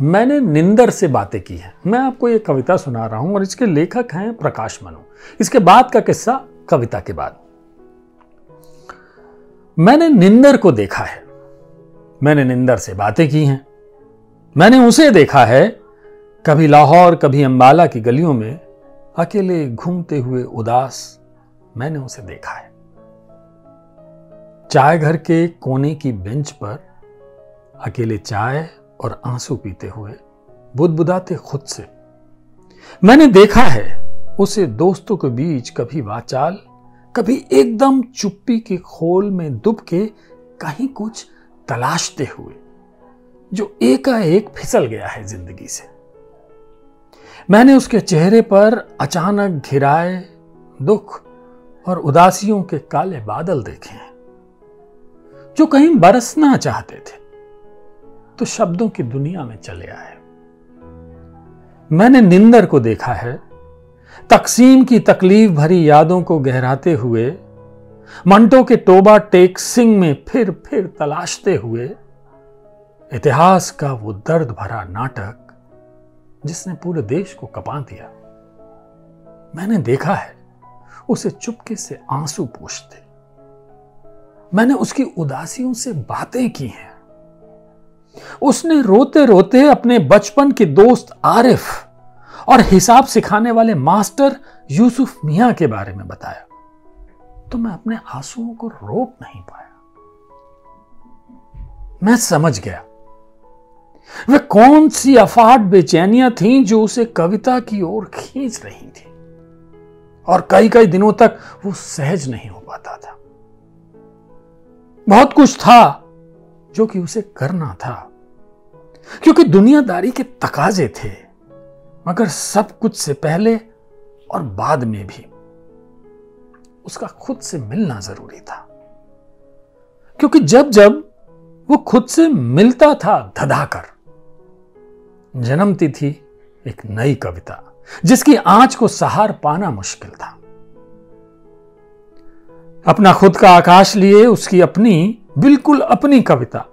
मैंने निंदर से बातें की हैं। मैं आपको ये कविता सुना रहा हूँ और इसके लेखक हैं प्रकाश मनु। इसके बाद का किस्सा कविता के बाद। मैंने निंदर को देखा है। मैंने निंदर से बातें की हैं। मैंने उसे देखा है, कभी लाहौर, कभी अंबाला की गलियों में, अकेले घूमते हुए उदास मैंने उसे देखा है। चाय घर के कोने की बेंच पर अकेले चाय और आँसू पीते हुए बुदबुदाते खुद से। मैंने देखा है, उसे दोस्तों के बीच कभी वाचाल, कभी एकदम चुप्पी के खोल में दुब के कहीं कुछ तलाशते हुए, जो एकाएक फिसल गया है ज़िंदगी से। मैंने उसके चेहरे पर अचानक घिराए दुख और उदासियों के काले बादल देखे हैं, जो कहीं बरसना चाहते थे। तो शब्दों की दुनिया में चले आए। मैंने निंदर को देखा है। तकसीम की तकलीफ़ भरी यादों को गहराते हुए, मंटो के टोबा टेक सिंह में फिर फिर तलाशते हुए, इतिहास का वो दर्द भरा नाटक जिसने पूरे देश को कपा दिया। मैंने देखा है, उसे चुपके से आँसू पूछते। मैंने उसकी उदासियों से बातें की हैं। उसने रोते रोते अपने बचपन के दोस्त आरिफ और हिसाब सिखाने वाले मास्टर यूसुफ मिया के बारे में बताया। तो मैं अपने आंसुओं को रोक नहीं पाया। मैं समझ गया। वे कौन सी अफाट बेचैनियाँ थीं जो उसे कविता की ओर खींच रही थी। और कई कई दिनों तक वो सहज नहीं हो पाता था। बहुत कुछ था जो कि उसे करना था। क्योंकि दुनियादारी के तकाजे थे, मगर सब कुछ से पहले और बाद में भी। उसका खुद से मिलना ज़रूरी था। क्योंकि जब जब वो खुद से मिलता था धधाकर जन्मती थी एक नई कविता, जिसकी आँच को सहार पाना मुश्किल था। अपना खुद का आकाश लिए उसकी अपनी, बिल्कुल अपनी कविता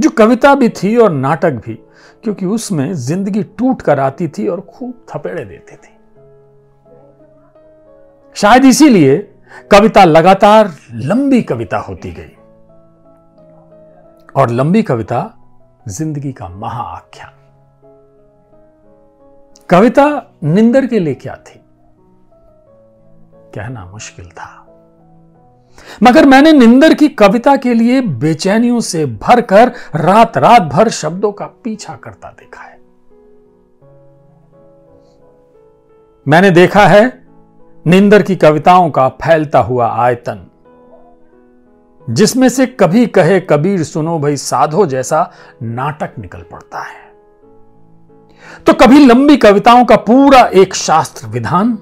जो कविता भी थी और नाटक भी, क्योंकि उसमें ज़िंदगी टूट कर आती थी और खूब थपेड़े देती थी। शायद इसीलिए कविता लगातार लंबी कविता होती गई। और लंबी कविता ज़िंदगी का महाआख्यान। कविता निंदर के लिए क्या थी? कहना मुश्किल था। मगर मैंने निंदर की कविता के लिए बेचैनियों से भरकर रात रात भर शब्दों का पीछा करता देखा है। मैंने देखा है, निंदर की कविताओं का फैलता हुआ आयतन, जिसमें से कभी कहे कबीर सुनो भाई साधो जैसा नाटक निकल पड़ता है। तो कभी लंबी कविताओं का पूरा एक शास्त्र विधान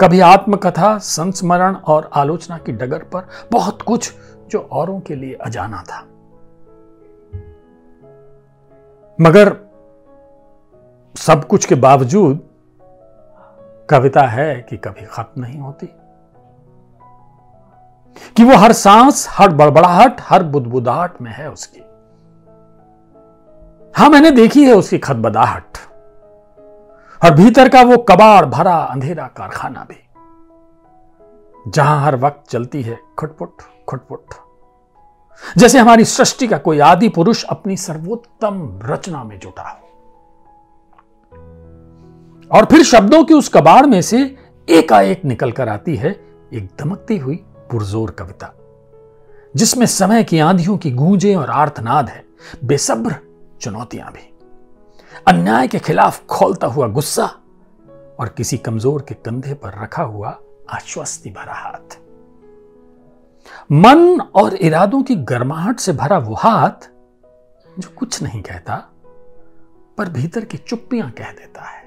कभी आत्मकथा, संस्मरण और आलोचना की डगर पर बहुत कुछ जो औरों के लिए अजाना था। मगर सब कुछ के बावजूद कविता है कि कभी खत्म नहीं होती। कि वो हर सांस, हर बड़बड़ाहट, हर बुदबुदाहट में है उसकी। हाँ, मैंने देखी है उसकी खतबदाहट और भीतर का वो कबाड़ भरा अंधेरा कारखाना भी। जहाँ हर वक्त चलती है खुटपुट खुटपुट। जैसे हमारी सृष्टि का कोई आदि पुरुष अपनी सर्वोत्तम रचना में जुटा हो। और फिर शब्दों की उस कबाड़ में से एकाएक निकल कर आती है एक दमकती हुई पुरजोर कविता, जिसमें समय की आंधियों की गूंजे और आर्तनाद है, बेसब्र चुनौतियाँ भी। अन्याय के खिलाफ खोलता हुआ गुस्सा और किसी कमज़ोर के कंधे पर रखा हुआ आश्वस्ति भरा हाथ। मन और इरादों की गर्माहट से भरा वो हाथ, जो कुछ नहीं कहता, पर भीतर की चुप्पियाँ कह देता है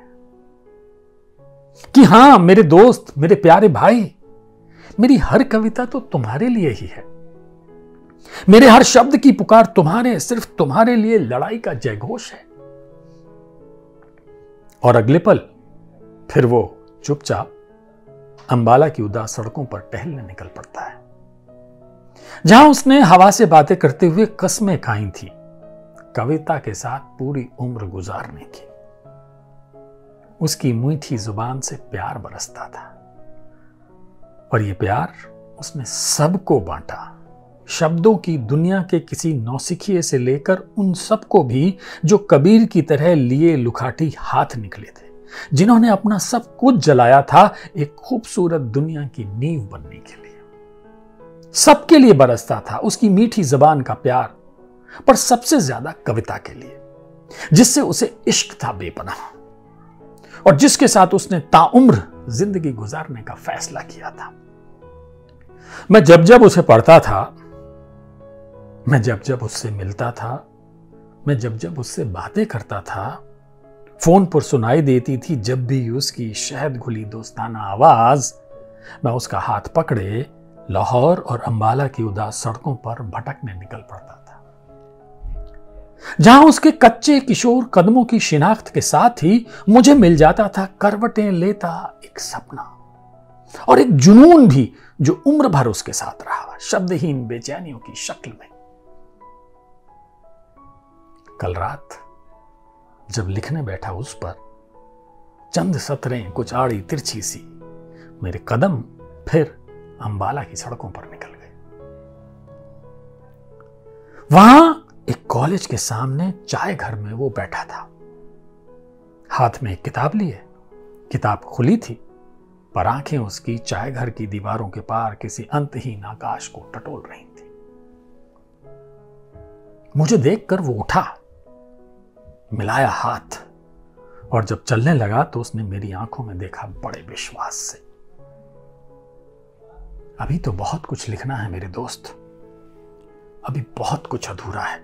कि हाँ, मेरे दोस्त, मेरे प्यारे भाई, मेरी हर कविता तो तुम्हारे लिए ही है। मेरे हर शब्द की पुकार तुम्हारे, सिर्फ़ तुम्हारे लिए लड़ाई का जयघोष है। और अगले पल, फिर वो चुपचाप अंबाला की उदास सड़कों पर टहलने निकल पड़ता है। जहाँ उसने हवा से बातें करते हुए कस्में खाई थी, कविता के साथ पूरी उम्र गुजारने की। उसकी मीठी ज़ुबान से प्यार बरसता था और ये प्यार उसने सबको बांटा। शब्दों की दुनिया के किसी नौसिखिए से लेकर उन सबको भी जो कबीर की तरह लिए लुखाटी हाथ निकले थे, जिन्होंने अपना सब कुछ जलाया था एक खूबसूरत दुनिया की नींव बनने के लिए। सबके लिए बरसता था, उसकी मीठी जबान का प्यार, पर सबसे ज़्यादा कविता के लिए, जिससे उसे इश्क था बेपना और जिसके साथ उसने ताउम्र ज़िंदगी गुजारने का फैसला किया था। मैं जब जब उसे पढ़ता था मैं जब जब उससे मिलता था, मैं जब जब उससे बातें करता था, फ़ोन पर सुनाई देती थी, जब भी उसकी शहद घुली दोस्ताना आवाज़, मैं उसका हाथ पकड़े, लाहौर और अंबाला की उदास सड़कों पर भटकने निकल पड़ता था। जहाँ उसके कच्चे किशोर कदमों की शिनाख्त के साथ ही मुझे मिल जाता था करवटें लेता एक सपना, और एक जुनून भी जो उम्र भर उसके साथ रहा, शब्दहीन बेचैनियों की शक्ल में। कल रात जब लिखने बैठा उस पर चंद सतरें, कुछ आड़ी तिरछी सी, मेरे कदम फिर अंबाला की सड़कों पर निकल गए। वहाँ एक कॉलेज के सामने चाय घर में वो बैठा था। हाथ में एक किताब लिए किताब खुली थी, पर आँखें उसकी चाय घर की दीवारों के पार किसी अंतहीन आकाश को टटोल रही थी। मुझे देखकर वो उठा। मिलाया हाथ और जब चलने लगा तो उसने मेरी आँखों में देखा बड़े विश्वास से। अभी तो बहुत कुछ लिखना है मेरे दोस्त। अभी बहुत कुछ अधूरा है।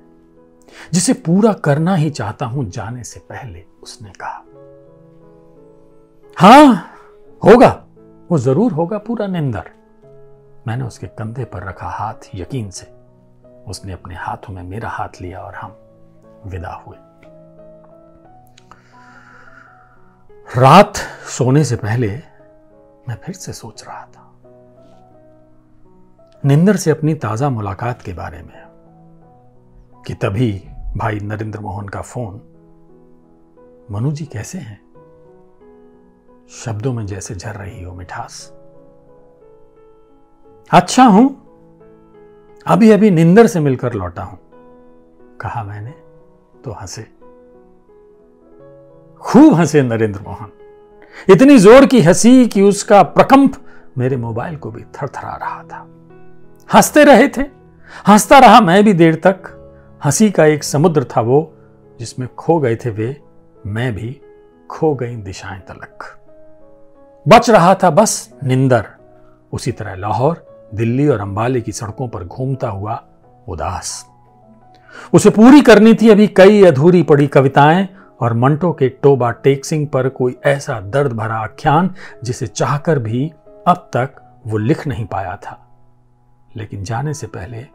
जिसे पूरा करना ही चाहता हूँ जाने से पहले उसने कहा। हाँ, होगा। वो ज़रूर होगा पूरा निंदर। मैंने उसके कंधे पर रखा हाथ यकीन से। उसने अपने हाथों में मेरा हाथ लिया और हम विदा हुए। रात सोने से पहले मैं फिर से सोच रहा था। निंदर से अपनी ताज़ा मुलाकात के बारे में, कि तभी भाई नरेंद्र मोहन का फ़ोन, मनु जी कैसे हैं? शब्दों में जैसे झर रही हो मिठास। अच्छा हूँ अभी अभी निंदर से मिलकर लौटा हूँ, कहा मैंने तो हंसे। खूब हंसे नरेंद्र मोहन। इतनी ज़ोर की हँसी कि उसका प्रकंप मेरे मोबाइल को भी थरथरा रहा था। हँसते रहे थे। हंसता रहा मैं भी देर तक। हँसी का एक समुद्र था वो, जिसमें खो गए थे वे। मैं भी खो गई दिशाएँ तलक। बच रहा था बस निंदर। उसी तरह लाहौर, दिल्ली और अंबाले की सड़कों पर घूमता हुआ उदास। उसे पूरी करनी थी अभी कई अधूरी पड़ी कविताएँ और मंटो के टोबा टेक्सिंग पर कोई ऐसा दर्द भरा आख्यान जिसे चाहकर भी अब तक वो लिख नहीं पाया था। लेकिन जाने से पहले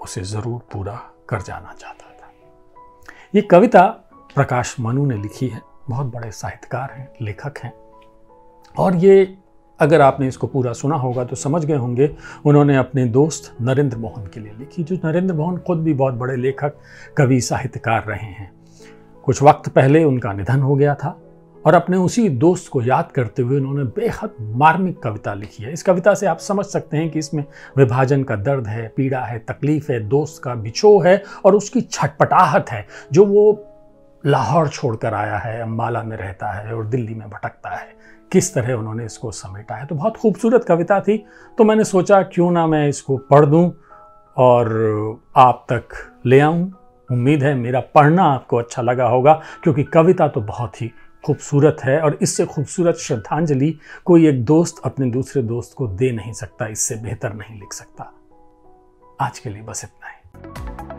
उसे ज़रूर पूरा कर जाना चाहता था। ये कविता प्रकाश मनु ने लिखी है। बहुत बड़े साहित्यकार हैं, लेखक हैं। और ये अगर आपने इसको पूरा सुना होगा तो समझ गए होंगे, उन्होंने अपने दोस्त नरेंद्र मोहन के लिए लिखी, जो नरेंद्र मोहन खुद भी बहुत बड़े लेखक, कवि, साहित्यकार रहे हैं। कुछ वक्त पहले उनका निधन हो गया था और अपने उसी दोस्त को याद करते हुए उन्होंने बेहद मार्मिक कविता लिखी है। इस कविता से आप समझ सकते हैं कि इसमें विभाजन का दर्द है, पीड़ा है, तकलीफ़ है, दोस्त का बिछो है और उसकी छटपटाहट है, जो वो लाहौर छोड़कर आया है अम्बाला में रहता है और दिल्ली में भटकता है। किस तरह उन्होंने इसको समेटा है? तो बहुत खूबसूरत कविता थी। तो मैंने सोचा, क्यों ना मैं इसको पढ़ दूँ और आप तक ले आऊँ। उम्मीद है मेरा पढ़ना आपको अच्छा लगा होगा, क्योंकि कविता तो बहुत ही खूबसूरत है और इससे खूबसूरत श्रद्धांजलि कोई एक दोस्त अपने दूसरे दोस्त को दे नहीं सकता, इससे बेहतर नहीं लिख सकता। आज के लिए बस इतना ही।